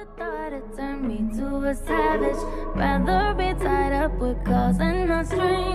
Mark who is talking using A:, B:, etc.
A: The thought it turned me to a savage. Rather be tied up with calls and not strings.